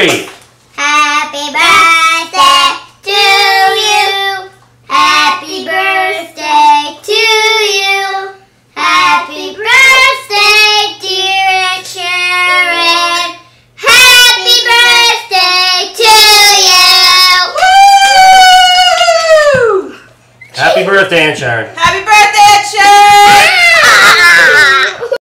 Three. Happy birthday to you. Happy birthday to you. Happy birthday, dear Sharon. Happy birthday to you. Woo! Happy birthday, Aunt Sharon. Happy birthday, Sharon!